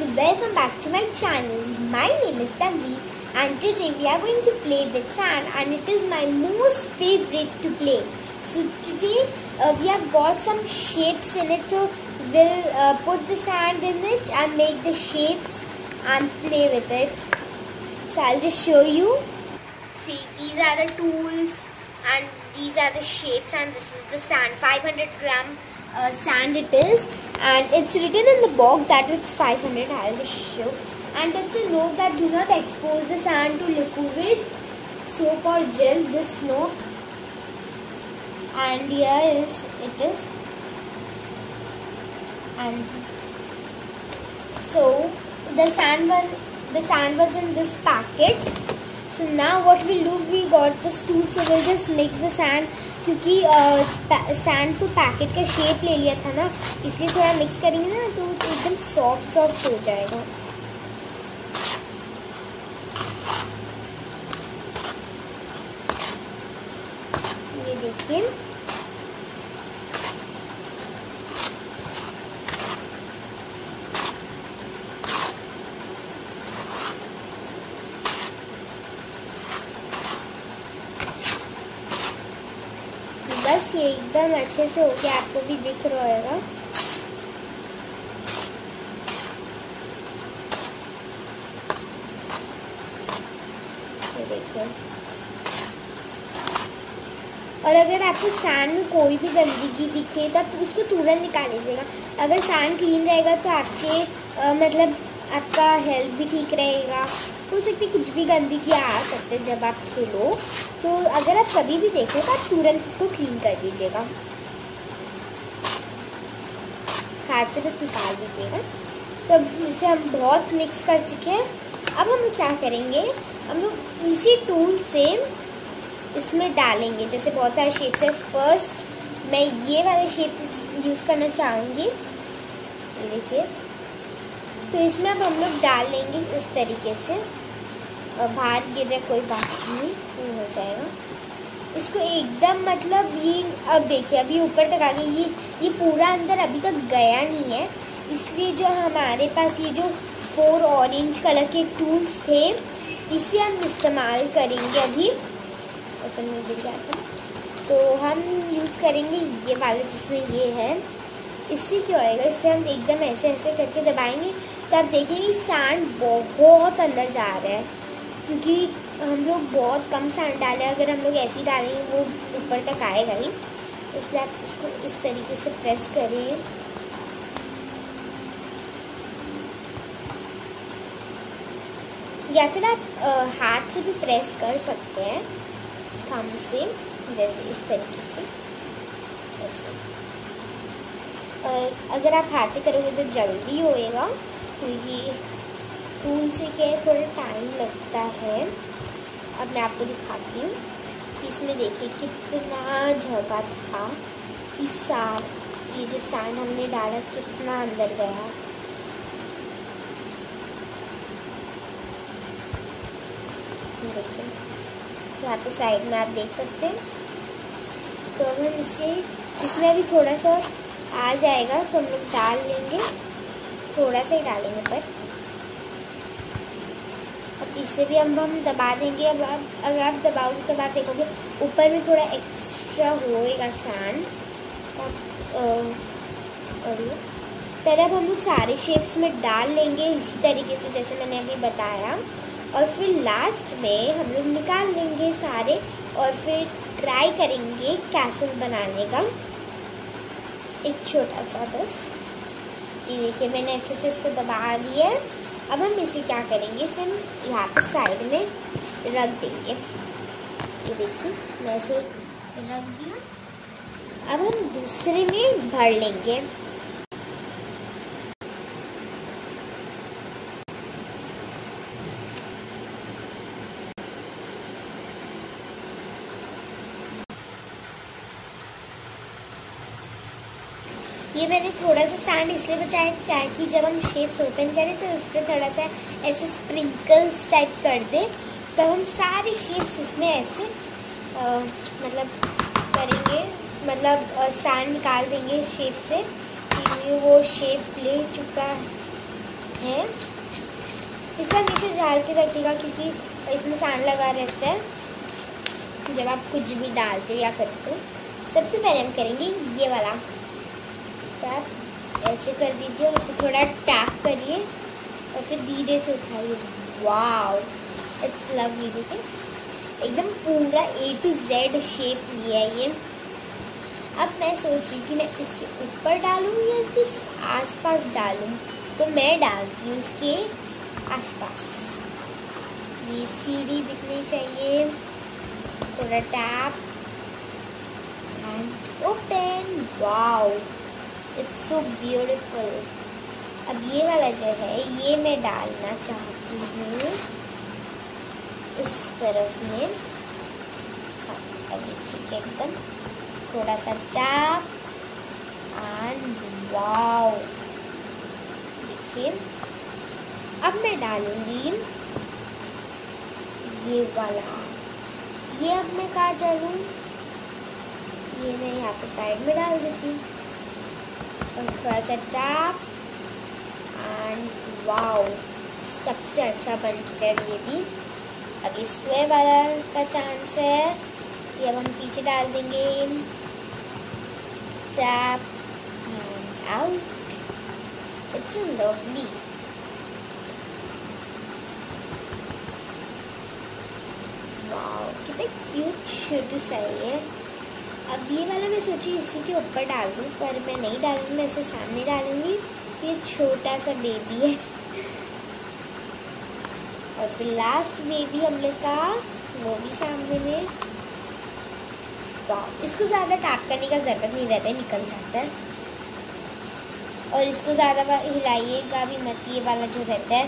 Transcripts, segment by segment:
welcome back to my channel. My name is Tanvi and today we are going to play with sand and it is my most favorite to play. So today uh, we have got some shapes in it so we'll uh, put the sand in it and make the shapes and play with it. So I'll just show you. See these are the tools and these are the shapes and this is the sand 500 gram uh, sand it is and it's written in the box that it's 500 I'll just show. And it's a note that do not expose the sand to liquid soap or gel. This note. And here is it is. And so the sand was the sand was in this packet so now what we'll do, we got the stool, so we'll just mix the sand, क्योंकि sand तो packet का shape ले लिया था ना, इसलिए थोड़ा mix करेंगे ना तो एकदम सॉफ्ट सॉफ्ट हो जाएगा। ये देखिए। बस ये एकदम अच्छे से हो गया आपको भी दिख रहा होगा देखिए। और अगर आपको सैंड में कोई भी गंदगी दिखे तो आप उसको तुरंत निकाल लीजिएगा। अगर सैंड क्लीन रहेगा तो आपके आ, मतलब आपका हेल्थ भी ठीक रहेगा। हो सकती है कुछ भी गंदगी आ सकते जब आप खेलो। तो अगर आप कभी भी देखो तो आप तुरंत उसको क्लीन कर दीजिएगा। हाथ से बस निकाल दीजिएगा। तो इसे हम बहुत मिक्स कर चुके हैं। अब हम क्या करेंगे? हम लोग इसी टूल से इसमें डालेंगे। जैसे बहुत सारे शेप्स है। फ़र्स्ट मैं ये वाले शेप यूज़ करना चाहूँगी। देखिए। तो इसमें अब हम लोग डाल लेंगे इस तरीके से। बाहर गिर रहा कोई बात नहीं हो जाएगा। इसको एकदम मतलब ये, अब देखिए, अभी ऊपर तक आ गई ये ये पूरा अंदर अभी तक गया नहीं है। इसलिए जो हमारे पास ये जो फोर ऑरेंज कलर के टूल्स थे, इसे हम इस्तेमाल करेंगे अभी। ऐसा नहीं गिर गया था? तो हम यूज़ करेंगे ये वाले जिसमें ये है। इससे क्या होएगा? इससे हम एकदम ऐसे ऐसे करके दबाएँगे तो आप देखेंगे सैंड बहुत अंदर जा रहा है। क्योंकि हम लोग बहुत कम सैंड डाले अगर हम लोग ऐसे डालेंगे, वो ऊपर तक आएगा ही। इसलिए आप इसको इस तरीके से प्रेस करें या फिर आप हाथ से भी प्रेस कर सकते हैं। थम से, जैसे इस तरीके से। ऐसे। अगर आप हाथ से करोगे तो जल्दी होएगा। क्योंकि टूल से क्या है थोड़ा टाइम लगता है। अब मैं आपको दिखाती हूँ इसमें देखिए कितना जगह था कि सार, ये जो सैंड हमने डाला कितना अंदर गया। देखिए, यहाँ पे साइड में आप देख सकते हैं। तो अब हम इसे, इसमें भी थोड़ा सा आ जाएगा तो हम लोग डाल लेंगे, थोड़ा सा ही डालेंगे, पर इससे भी अब हम दबा देंगे, अब आप, अगर आप दबाओगे तब आप देखोगे ऊपर में थोड़ा एक्स्ट्रा होएगा आप करिए पहले अब हम लोग सारे शेप्स में डाल लेंगे इसी तरीके से जैसे मैंने अभी बताया। और फिर लास्ट में हम लोग निकाल लेंगे सारे और फिर ट्राई करेंगे कैसल बनाने का। एक छोटा सा बस। ये देखिए, मैंने अच्छे से इसको दबा दिया अब हम इसे क्या करेंगे? इसे हम यहाँ पर साइड में रख देंगे। ये देखिए, मैं इसे रख दिया। अब हम दूसरे में भर लेंगे। ये मैंने थोड़ा सा सैंड इसलिए बचाया ताकि जब हम शेप्स ओपन करें तो उस पर थोड़ा सा ऐसे स्प्रिंकल्स टाइप कर दे। तो हम सारे शेप्स इसमें ऐसे आ, मतलब करेंगे मतलब सैंड निकाल देंगे शेप से। कि वो शेप ले चुका है। हैं इसे हमेशा झाड़ के रखिएगा क्योंकि इसमें सैंड लगा रहता है। जब आप कुछ भी डालते हो या करते हो सबसे पहले हम करेंगे ये वाला। आप ऐसे कर दीजिए और फिर थोड़ा टैप करिए और फिर धीरे से उठाइए। वाओ इट्स लवली देखिए। एकदम पूरा ए टू जेड शेप लिया है ये। अब मैं सोच रही कि मैं इसके ऊपर डालूँ या इसके आसपास डालूँ। तो मैं डालती हूँ इसके आसपास। ये सीढ़ी दिखनी चाहिए। थोड़ा tap and open wow it's so beautiful अब ये वाला जो है, ये मैं डालना चाहती हूँ। इस तरफ़ में। हाँ अभी ठीक है एकदम। थोड़ा सा चाप। एंड वाओ देखिए। अब मैं डालूँगी ये वाला। ये अब मैं कहाँ डालूँ ये मैं यहाँ पे साइड में डाल देती हूँ। और थोड़ा सा टैप एंड वाओ सबसे अच्छा बन चुका है ये भी। अभी स्क्वायर वाला का चांस है। ये अब हम पीछे डाल देंगे। Tap and out it's lovely कितना क्यूट छोटू सा है अब ये वाला मैं सोची इसी के ऊपर डाल दूँ पर मैं नहीं डालूँगी, मैं इसे सामने डालूँगी। ये छोटा सा बेबी है। और फिर लास्ट बेबी हम लोग का, वो भी सामने में। वाह इसको ज़्यादा टैप करने का ज़रूरत नहीं रहता है, निकल जाता है। और इसको ज़्यादा हिलाइएगा भी मत, ये वाला जो रहता है,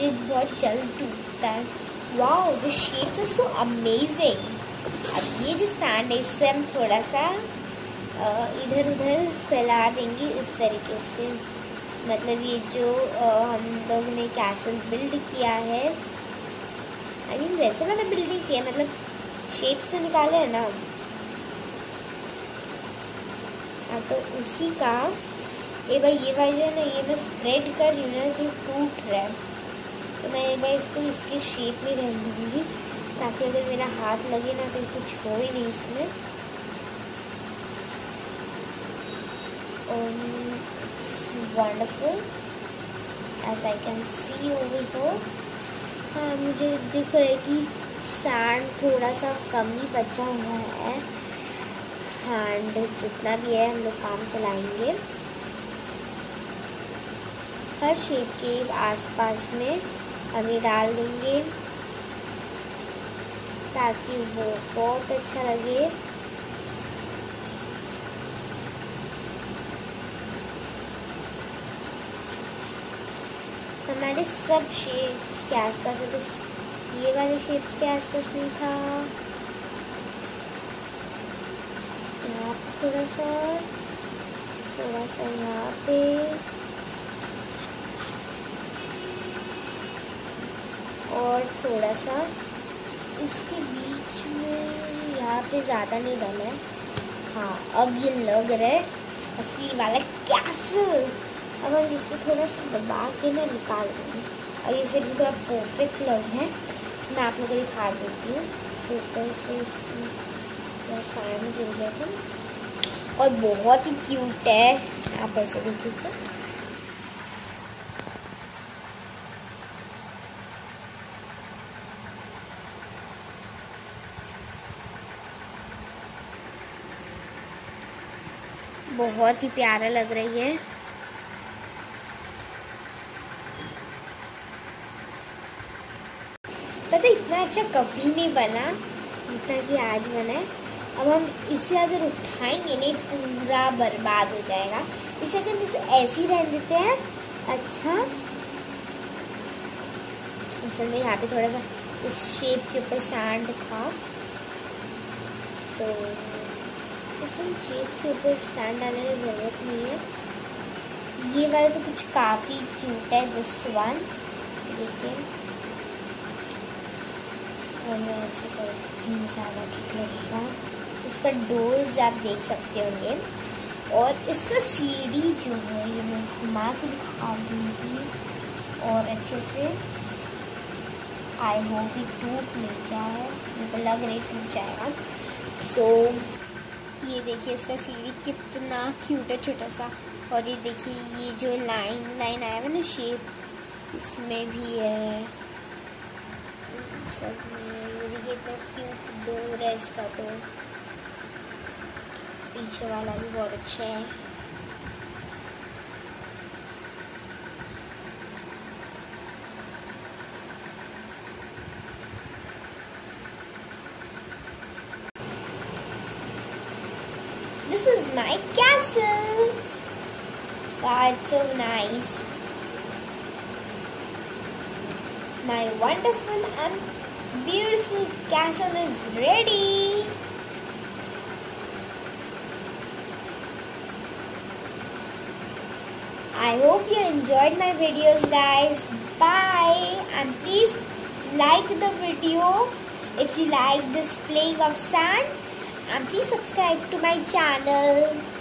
ये बहुत जल्द टूटता है। वाह the shapes are so amazing अब ये जो सैंड है, इससे हम थोड़ा सा इधर उधर फैला देंगे इस तरीके से। मतलब ये जो हम लोग ने कैसल बिल्ड किया है आई मीन वैसे वाला बिल्ड नहीं किया मतलब शेप्स तो निकाले हैं ना? हाँ तो उसी का, ये भाई ये भाई जो है ना, ये मैं स्प्रेड कर रही हूँ ना कि टूट रहा है। तो मैं एक बार इसको इसके शेप में रहने दूँगी। ताकि अगर मेरा हाथ लगे ना तो कुछ हो ही नहीं इसमें। It's wonderful as I can see over हो हाँ मुझे दिख रहा है कि सैंड थोड़ा सा कम ही बचा हुआ है। हैंड जितना भी है, हम लोग काम चलाएँगे। हर शेप के आसपास में अभी डाल देंगे। ताकि वो बहुत अच्छा लगे। हमारे सब शेप्स के आसपास बस ये वाले शेप्स के आसपास नहीं था। यहाँ पे थोड़ा सा थोड़ा सा यहाँ पे। और थोड़ा सा इसके बीच में यहाँ पे ज़्यादा नहीं डाला है। हाँ अब ये लग रहा है असली वाला कैसल अब हम इससे थोड़ा सा दबा के ना निकाल देंगे। और ये फिर भी थोड़ा परफेक्ट लग है। मैं आप लोगों को दिखा देती हूँ। इसे ऊपर से इसमें गिर गया था। और बहुत ही क्यूट है। आप ऐसे देख लीजिए बहुत ही प्यारा लग रही है। पता इतना अच्छा कभी नहीं बना जितना कि आज बना है। अब हम इसे अगर उठाएँगे नहीं पूरा बर्बाद हो जाएगा। इसे अच्छा इसे ऐसे ही रहने देते हैं अच्छा। असल में यहाँ पे थोड़ा सा इस शेप के ऊपर सैंड था। सो so, इन शेप्स के ऊपर सैंड डालने की ज़रूरत नहीं है। ये वाला तो कुछ काफ़ी क्यूट है दिस वन देखिए। और मैं ऐसे कर हूँ ज़्यादा ठीक लगेगा। इसका डोर्स आप देख सकते होंगे। और इसका सीढ़ी जो है ये मैं घुमा के दिखा दूँगी और अच्छे से। आई होप ये टूट नहीं जाए। को लग रही टूट जाएगा। सो so, ये देखिए इसका सीढ़ी कितना क्यूट है छोटा सा और ये देखिए, ये जो लाइन लाइन आया हुआ ना शेप इसमें भी है। सब में, ये देखिए इतना क्यूट डोर है इसका तो। पीछे वाला भी बहुत अच्छा है। My castle. It's so nice. My wonderful and beautiful castle is ready. I hope you enjoyed my videos guys. Bye and please like the video if you like this playing of sand and please subscribe to my channel.